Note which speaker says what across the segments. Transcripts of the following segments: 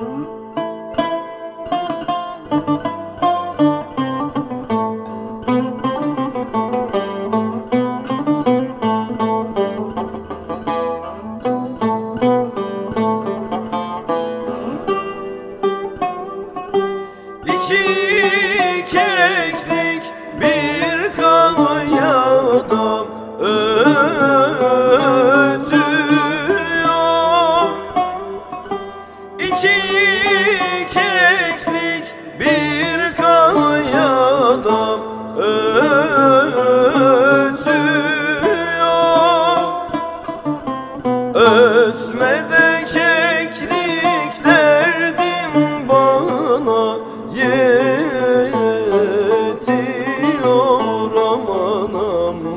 Speaker 1: Dikin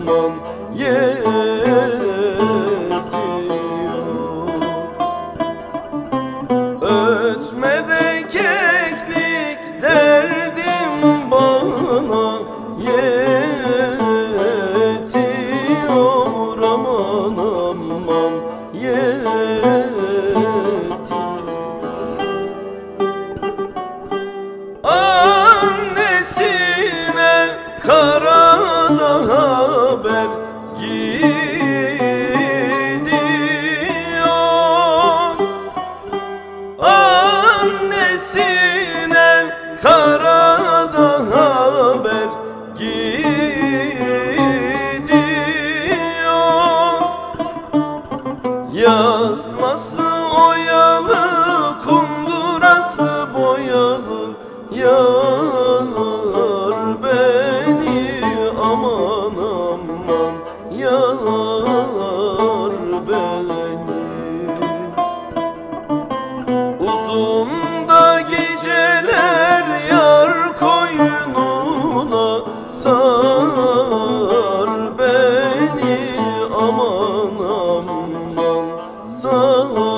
Speaker 1: Aman yetiyor. Ötmede keklik derdim bana Yetiyor. Aman aman yetiyor. gidiyor. Annesine karada haber gidiyor. Yazması oy beni Uzun da geceler yar koyununa sar beni Aman aman sar.